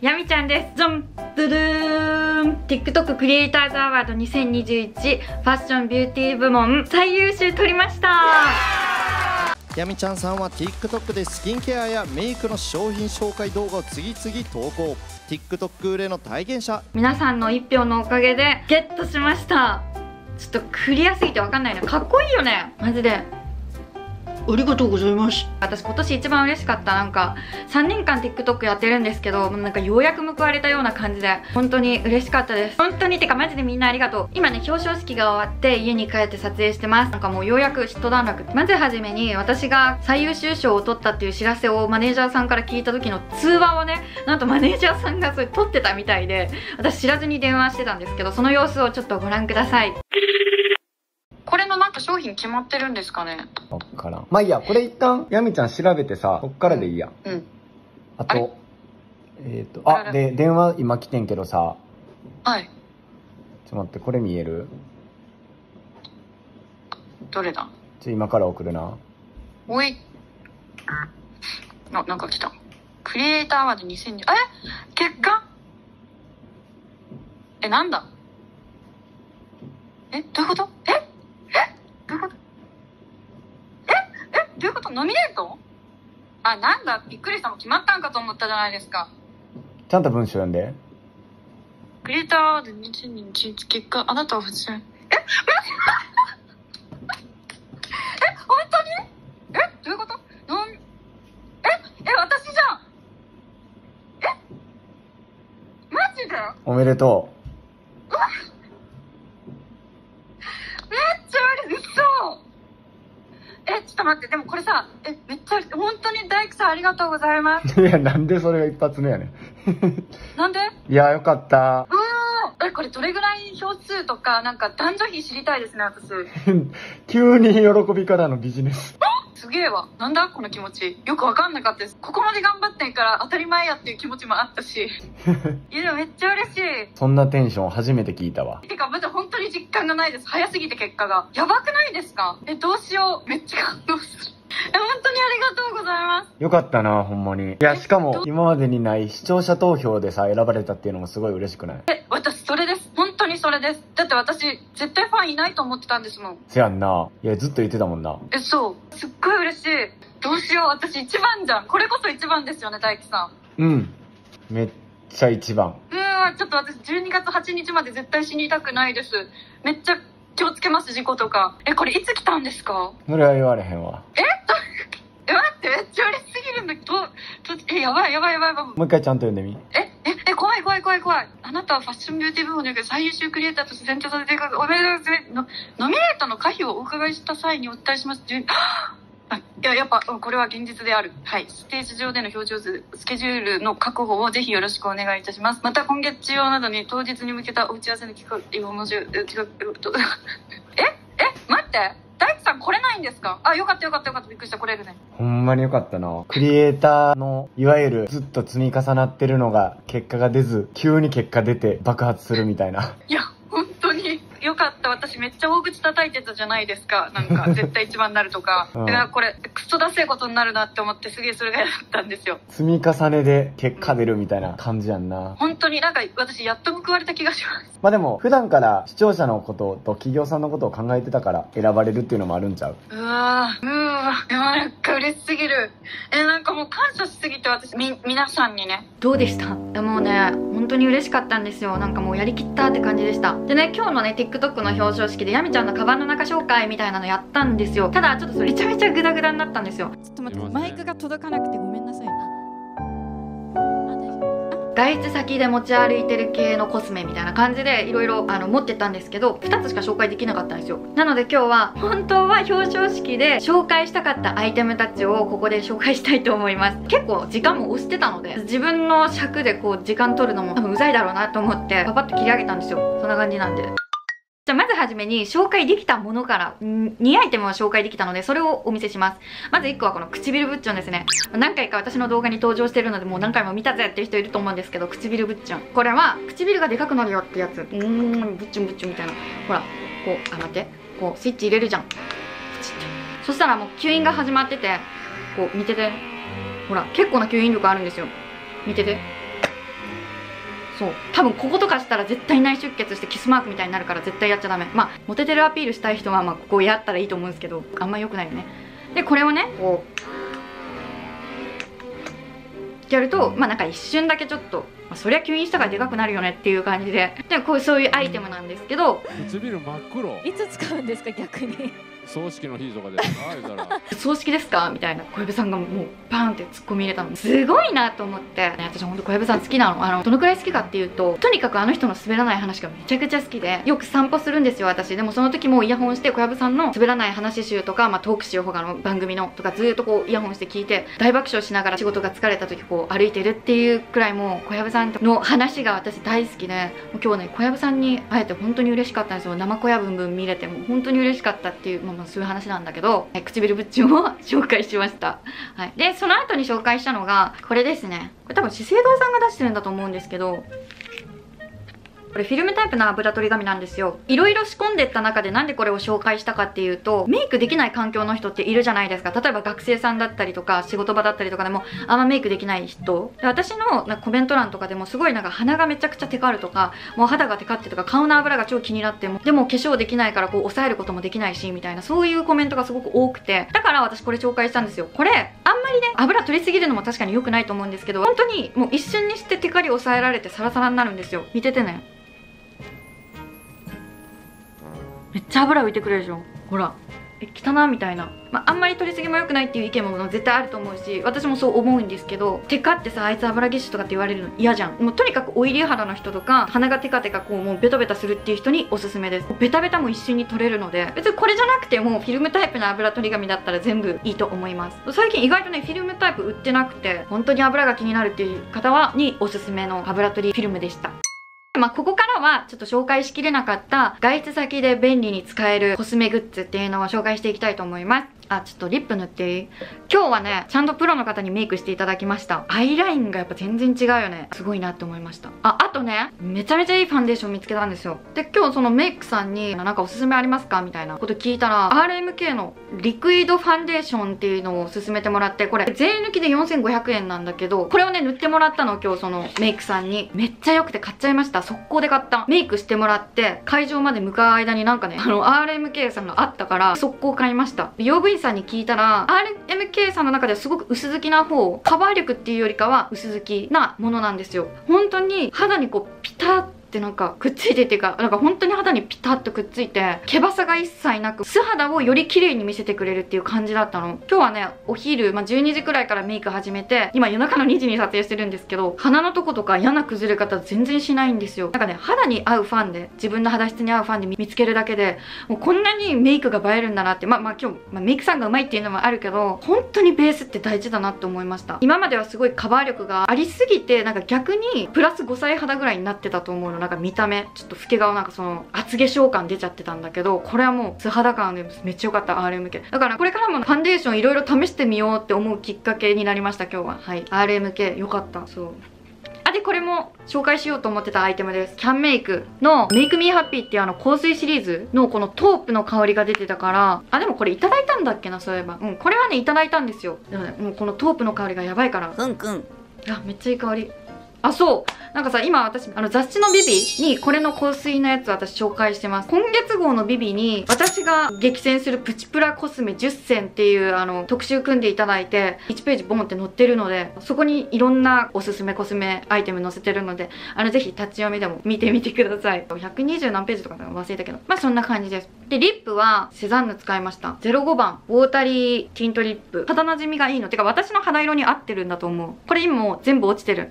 やみちゃんです。ゾン。ドゥドゥーン。TikTok クリエイターズアワード2021ファッションビューティー部門。最優秀取りました。やみちゃんさんは TikTok でスキンケアやメイクの商品紹介動画を次々投稿。TikTok 売れの体現者。皆さんの一票のおかげでゲットしました。ちょっとクリアすぎてわかんないな。かっこいいよね。マジでありがとうございます。私今年一番嬉しかったなんか3年間 TikTok やってるんですけどなんかようやく報われたような感じで本当に嬉しかったです。本当にてかマジでみんなありがとう。今ね表彰式が終わって家に帰って撮影してます。なんかもうようやく一段落。まずはじめに私が最優秀賞を取ったっていう知らせをマネージャーさんから聞いた時の通話をねなんとマネージャーさんがそれ取ってたみたいで私知らずに電話してたんですけどその様子をちょっとご覧ください。これのなんか商品決まってるんですかね？わからん。まあいいや、これ一旦、やみちゃん調べてさ、こっからでいいや。うん。ああれ？と、えっ、と、あれ？あ、で、電話今来てんけどさ、はい。ちょっと待って、これ見える？どれだ？ちょ、今から送るな。おい。あなんか来た。クリエイターアワード2020え？結果？えなんだ？え？どういうこと？ええどういうことええどういうこと？ノミネート？あなんだ？びっくりした。もう決まったんかと思ったじゃないですか。ちゃんと文章読んで。クリエイターアワード2021結果あなたは普通。え？マジえ？本当に？え？どういうこと？なんえ？え私じゃん。え？マジで？おめでとめっちゃ嬉しい嘘えちょっと待ってでもこれさえめっちゃ本当に大工さんありがとうございますう。いや、なんでそれが一発目やねん。なんで？いや、よかった。うーんえこれどれぐらい票数とかなんか男女比知りたいですね私 急に喜びからのビジネス。すげえわ。なんだ？この気持ち。よくわかんなかったです。ここまで頑張ってんから当たり前やっていう気持ちもあったし。いやでもめっちゃ嬉しい。そんなテンション初めて聞いたわ。てかまだ本当に実感がないです。早すぎて結果が。やばくないですか？えどうしよう。めっちゃ感動する。え本当にありがとうございます。よかったな、ほんまに。いや、しかも、今までにない視聴者投票でさ、選ばれたっていうのもすごい嬉しくない？え私それでれですだって私絶対ファンいないと思ってたんですもんせやんな。いや、ずっと言ってたもんな。えそうすっごい嬉しいどうしよう私一番じゃんこれこそ一番ですよね大樹さんうん。めっちゃ一番。うーん、ちょっと私12月8日まで絶対死にたくないです。めっちゃ気をつけます、事故とか。え、これいつ来たんですか？それは言われへんわ。え、待って、めっちゃ嬉しすぎるんだけど、どえ、やばいやばいやばいやばい。もう一回ちゃんと読んでみ。え、え、え、怖い怖い怖い怖い。あなたはファッションビューティー部門における最優秀クリエイターとして選定されていくおめでとうございます。ノミネートの可否をお伺いした際にお伝えします。あいや、やっぱ、これは現実である。はい。ステージ上での表情図、スケジュールの確保をぜひよろしくお願いいたします。また、今月中央などに当日に向けたお打ち合わせの企画、今もじゅ、え企画、え？え？待ってさん来れないんですか？あ、よかったよかったよかった。びっくりした。来れるね。ほんまによかったな。クリエイターの、いわゆるずっと積み重なってるのが、結果が出ず、急に結果出て爆発するみたいな。いや、か。私めっちゃ大口叩いてたじゃないですか。なんか、絶対一番になるとか。うんだからこれ、クソダセえことになるなって思って、すげえそれが嫌だったんですよ。積み重ねで結果出るみたいな感じやんな。本当になんか、私やっと報われた気がします。まあでも、普段から視聴者のことと企業さんのことを考えてたから選ばれるっていうのもあるんちゃう？うわーうーわいやなんか嬉しすぎるえなんかもう感謝しすぎて私み皆さんにねどうでした？もうね本当に嬉しかったんですよ。なんかもうやりきったって感じでした。でね今日のね TikTok の表彰式でやみちゃんのカバンの中紹介みたいなのやったんですよ。ただちょっとそれめちゃめちゃグダグダになったんですよ。ちょっと待って、マイクが届かなくてごめんなさい。外出先で持ち歩いてる系のコスメみたいな感じでいろいろあの持ってたんですけど2つしか紹介できなかったんですよ。なので今日は本当は表彰式で紹介したかったアイテムたちをここで紹介したいと思います。結構時間も押してたので自分の尺でこう時間取るのも多分うざいだろうなと思ってパパッと切り上げたんですよ。そんな感じなんで。じゃあまずはじめに紹介できたものから2アイテムを紹介できたのでそれをお見せします。まず1個はこの唇ブッチョンですね。何回か私の動画に登場してるのでもう何回も見たぜっていう人いると思うんですけど唇ブッチョン。これは唇がでかくなるよってやつ。うーんブッチョンブッチョンみたいな。ほらこうあ待って。こうスイッチ入れるじゃん。そしたらもう吸引が始まっててこう見てて。ほら結構な吸引力あるんですよ。見てて。そう。多分こことかしたら絶対内出血してキスマークみたいになるから絶対やっちゃダメ。まあモテてるアピールしたい人はまあここやったらいいと思うんですけどあんま良くないよね。でこれをねこうやるとまあなんか一瞬だけちょっと、まあ、そりゃ吸引したからでかくなるよねっていう感じで。でこうそういうアイテムなんですけど。唇真っ黒。いつ使うんですか逆に葬式の日とかで 葬式ですか？みたいな。小籔さんがもうバーンって突っ込み入れたの。すごいなと思って、ね私ほんと小籔さん好きなの。あのどのくらい好きかっていうととにかくあの人の滑らない話がめちゃくちゃ好きでよく散歩するんですよ私。でもその時もイヤホンして小籔さんの滑らない話集とか、まあ、トーク集他の番組のとかずーっとこうイヤホンして聞いて大爆笑しながら仕事が疲れた時こう歩いてるっていうくらいもう小籔さんの話が私大好きでもう今日ね小籔さんに会えて本当に嬉しかったんですよ。生小籔ぶんぶん見れてもう本当に嬉しかったっていう、まあ、まあそういう話なんだけどえ唇ブッチを紹介しました。はい、でその後に紹介したのがこれですね。これ多分資生堂さんが出してるんだと思うんですけどこれフィルムタイプの油取り紙なんですよ。いろいろ仕込んでった中でなんでこれを紹介したかっていうとメイクできない環境の人っているじゃないですか。例えば学生さんだったりとか仕事場だったりとかでもあんまメイクできない人。私のなコメント欄とかでもすごいなんか鼻がめちゃくちゃテカるとかもう肌がテカってとか顔の油が超気になってもでも化粧できないからこう抑えることもできないしみたいなそういうコメントがすごく多くて。だから私これ紹介したんですよ。これあんまりね油取りすぎるのも確かに良くないと思うんですけど本当にもう一瞬にしてテカリ抑えられてサラサラになるんですよ。見ててね。めっちゃ油浮いてくるでしょ。ほら。え汚みたいな、まあ、んまり取りすぎも良くないっていう意見も絶対あると思うし私もそう思うんですけどテカってさあいつ油ぎっしゅとかって言われるの嫌じゃん。もうとにかくオイリー肌の人とか鼻がテカテカこうもうベタベタするっていう人におすすめです。ベタベタも一瞬に取れるので別にこれじゃなくてもフィルムタイプの油取り紙だったら全部いいと思います。最近意外とねフィルムタイプ売ってなくて本当に油が気になるっていう方はにおすすめの油取りフィルムでした。まあ、ここからはちょっと紹介しきれなかった外出先で便利に使えるコスメグッズっていうのを紹介していきたいと思います。あ、ちょっとリップ塗っていい？今日はね、ちゃんとプロの方にメイクしていただきました。アイラインがやっぱ全然違うよね。すごいなって思いました。あ、あとね、めちゃめちゃいいファンデーション見つけたんですよ。で、今日そのメイクさんになんかおすすめありますか？みたいなこと聞いたら、RMK のリクイドファンデーションっていうのを勧めてもらって、これ税抜きで4500円なんだけど、これをね、塗ってもらったの今日そのメイクさんに。めっちゃ良くて買っちゃいました。速攻で買った。メイクしてもらって、会場まで向かう間になんかね、あの、RMK さんがあったから、速攻買いました。美容部員さんに聞いたら、RMK さんの中ではすごく薄付きな方、カバー力っていうよりかは薄付きなものなんですよ。本当に肌にこう、ピタッってなんかくっついてっていうか、なんか本当に肌にピタッとくっついて、毛バサが一切なく、素肌をより綺麗に見せてくれるっていう感じだったの。今日はね、お昼、まあ、12時くらいからメイク始めて、今夜中の2時に撮影してるんですけど、鼻のとことか嫌な崩れ方全然しないんですよ。なんかね、肌に合うファンで、自分の肌質に合うファンで見つけるだけで、もうこんなにメイクが映えるんだなって、まあまあ今日、まあ、メイクさんがうまいっていうのもあるけど、本当にベースって大事だなって思いました。今まではすごいカバー力がありすぎて、なんか逆にプラス5歳肌ぐらいになってたと思うの。なんか見た目。ちょっと老け顔なんかその厚化粧感出ちゃってたんだけど、これはもう素肌感でめっちゃ良かった RMK。だからこれからもファンデーションいろいろ試してみようって思うきっかけになりました今日は。はい。RMK 良かった。そう。あ、で、これも紹介しようと思ってたアイテムです。キャンメイクのメイクミーハッピーっていうあの香水シリーズのこのトープの香りが出てたから、あ、でもこれいただいたんだっけな、そういえば。うん、これはね、いただいたんですよ。でもね、もうこのトープの香りがやばいから。くんくん。あ、めっちゃいい香り。あ、そう。なんかさ、今私、あの雑誌のビビにこれの香水のやつ私紹介してます。今月号のビビに私が激戦するプチプラコスメ10選っていうあの特集組んでいただいて、1ページボンって載ってるので、そこにいろんなおすすめコスメアイテム載せてるので、あのぜひ立ち読みでも見てみてください。120何ページとか忘れたけど。まあそんな感じです。で、リップはセザンヌ使いました。05番、ウォータリーティントリップ。肌なじみがいいの。てか私の肌色に合ってるんだと思う。これ今も全部落ちてる。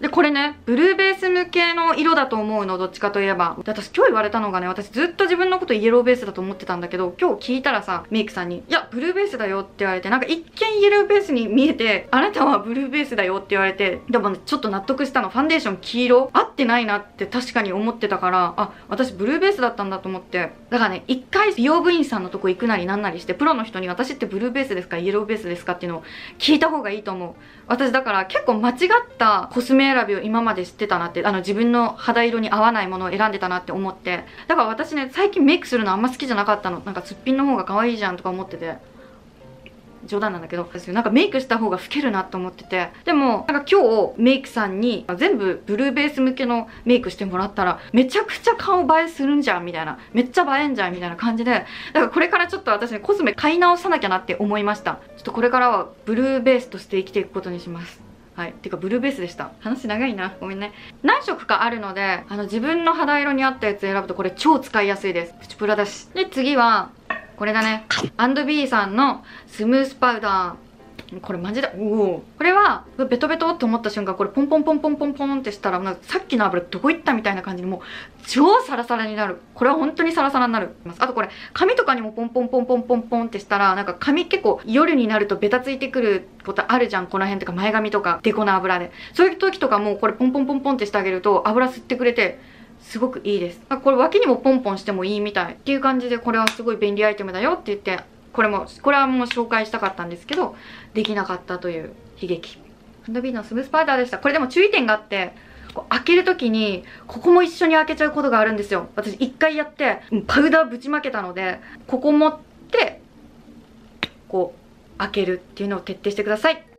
で、これね、ブルーベース向けの色だと思うの、どっちかといえば。で、私今日言われたのがね、私ずっと自分のことイエローベースだと思ってたんだけど、今日聞いたらさ、メイクさんに、いや、ブルーベースだよって言われて、なんか一見イエローベースに見えて、あなたはブルーベースだよって言われて、でもね、ちょっと納得したの。ファンデーション黄色合ってないなって確かに思ってたから、あ、私ブルーベースだったんだと思って。だからね、一回美容部員さんのとこ行くなりなんなりして、プロの人に私ってブルーベースですかイエローベースですかっていうのを聞いた方がいいと思う。私だから結構間違ったコスメ選びを今まで知ってたなって、あの自分の肌色に合わないものを選んでたなって思って。だから私ね、最近メイクするのあんま好きじゃなかったの。なんかすっぴんの方が可愛いじゃんとか思ってて。冗談なんだけどなんかメイクした方が老けるなと思っててでもなんか今日メイクさんに全部ブルーベース向けのメイクしてもらったらめちゃくちゃ顔映えするんじゃんみたいなめっちゃ映えんじゃんみたいな感じでだからこれからちょっと私ねコスメ買い直さなきゃなって思いましたちょっとこれからはブルーベースとして生きていくことにしますはい。てか、ブルーベースでした。話長いな。ごめんね。何色かあるので、あの、自分の肌色に合ったやつ選ぶと、これ超使いやすいです。プチプラだし。で、次は、これだね。アンドビーさんのスムースパウダー。これマジで、おお。これは、ベトベトって思った瞬間、これポンポンポンポンポンポンってしたら、なんかさっきの油どこ行ったみたいな感じにもう、超サラサラになる。これは本当にサラサラになる。あとこれ、髪とかにもポンポンポンポンポンポンってしたら、なんか髪結構夜になるとベタついてくることあるじゃん。この辺とか前髪とか、デコの油で。そういう時とかもこれポンポンポンポンってしてあげると、油吸ってくれて、すごくいいです。あこれ脇にもポンポンしてもいいみたい。っていう感じで、これはすごい便利アイテムだよって言って、これも、これはもう紹介したかったんですけど、できなかったという悲劇。ハンドビーのスムースパウダーでした。これでも注意点があって、こう開けるときに、ここも一緒に開けちゃうことがあるんですよ。私一回やって、パウダーぶちまけたので、ここ持って、こう、開けるっていうのを徹底してください。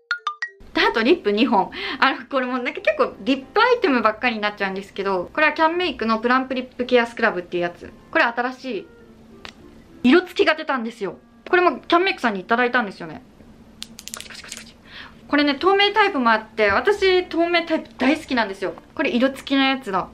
とリップ2本。あの、これもなんか結構リップアイテムばっかりになっちゃうんですけど、これはキャンメイクのプランプリップケアスクラブっていうやつ。これ新しい。色付きが出たんですよ。これもキャンメイクさんにいいたんですよね。これね、透明タイプもあって、私透明タイプ大好きなんですよ。これ色付きのやつだ。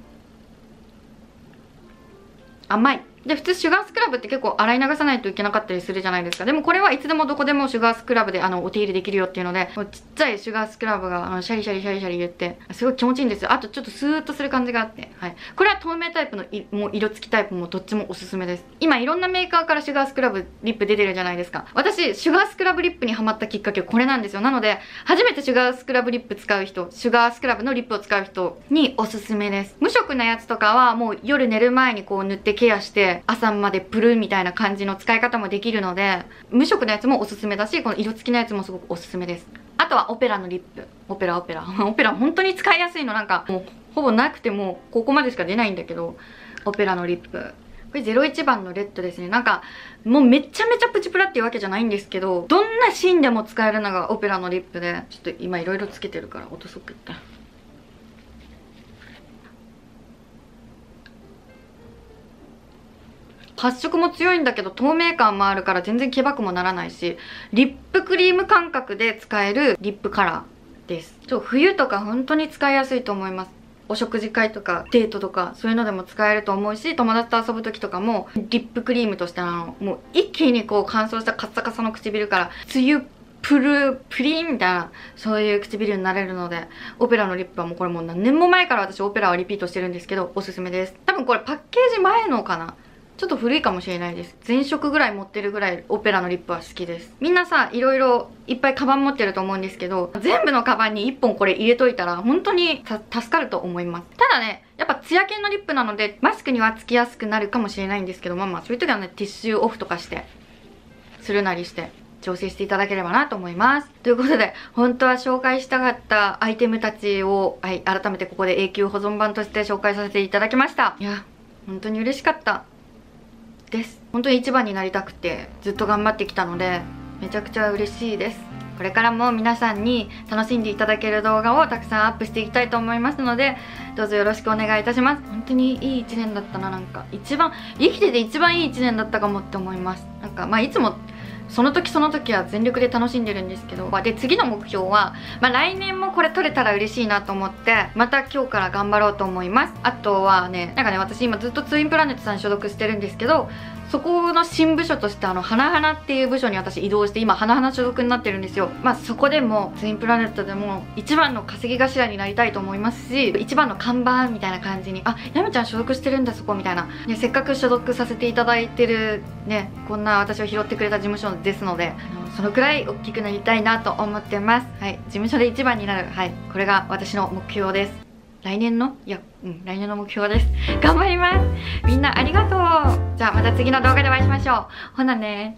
甘い。で、普通シュガースクラブって結構洗い流さないといけなかったりするじゃないですか。でもこれはいつでもどこでもシュガースクラブであのお手入れできるよっていうので、ちっちゃいシュガースクラブがあのシャリシャリシャリシャリ言って、すごい気持ちいいんですよ。あとちょっとスーッとする感じがあって。はい。これは透明タイプのいもう色付きタイプもどっちもおすすめです。今いろんなメーカーからシュガースクラブリップ出てるじゃないですか。私、シュガースクラブリップにハマったきっかけはこれなんですよ。なので、初めてシュガースクラブリップ使う人、シュガースクラブのリップを使う人におすすめです。無色なやつとかはもう夜寝る前にこう塗ってケアして、朝までプルみたいな感じの使い方もできるので、無色のやつもおすすめだし、この色付きのやつもすごくおすすめです。あとはオペラのリップ。オペラオペラ。オペラ本当に使いやすいのなんかもうほぼなくてもここまでしか出ないんだけど、オペラのリップ。これ01番のレッドですね。なんか、もうめちゃめちゃプチプラっていうわけじゃないんですけど、どんなシーンでも使えるのがオペラのリップで、ちょっと今いろいろつけてるから落とそっかった。発色も強いんだけど透明感もあるから全然けばくもならないし、リップクリーム感覚で使えるリップカラーです。ちょ冬とか本当に使いやすいと思います。お食事会とかデートとかそういうのでも使えると思うし友達と遊ぶ時とかもリップクリームとしてあのもう一気にこう乾燥したカッサカサの唇から梅雨プルプリンみたいなそういう唇になれるのでオペラのリップはもうこれもう何年も前から私オペラをリピートしてるんですけどおすすめです多分これパッケージ前のかなちょっと古いかもしれないです。全色ぐらい持ってるぐらいオペラのリップは好きです。みんなさ、いろいろいっぱいカバン持ってると思うんですけど、全部のカバンに1本これ入れといたら本当に助かると思います。ただね、やっぱツヤ系のリップなので、マスクにはつきやすくなるかもしれないんですけど、まあまあそういう時はね、ティッシュオフとかして、するなりして、調整していただければなと思います。ということで、本当は紹介したかったアイテムたちを、はい、改めてここで永久保存版として紹介させていただきました。いや、本当に嬉しかった。です。本当に一番になりたくてずっと頑張ってきたのでめちゃくちゃ嬉しいです。これからも皆さんに楽しんでいただける動画をたくさんアップしていきたいと思いますのでどうぞよろしくお願いいたします。本当にいい1年だったななんか。一番生きてて一番いい1年だったかもって思います。なんかまあいつもその時その時は全力で楽しんでるんですけどで次の目標は、まあ、来年もこれ取れたら嬉しいなと思ってまた今日から頑張ろうと思います。あとはねなんかね私今ずっとツインプラネットさん所属してるんですけどそこの新部署としてあの花々っていう部署に私移動して今花々所属になってるんですよ。まあそこでもツインプラネットでも一番の稼ぎ頭になりたいと思いますし一番の看板みたいな感じにあやめちゃん所属してるんだそこみたいな、ね、せっかく所属させていただいてるねこんな私を拾ってくれた事務所ですのでそのくらい大きくなりたいなと思ってます。はい事務所で一番になるはいこれが私の目標です。来年の？いや、うん、来年の目標です。頑張りますみんなありがとうじゃあまた次の動画でお会いしましょう。ほなね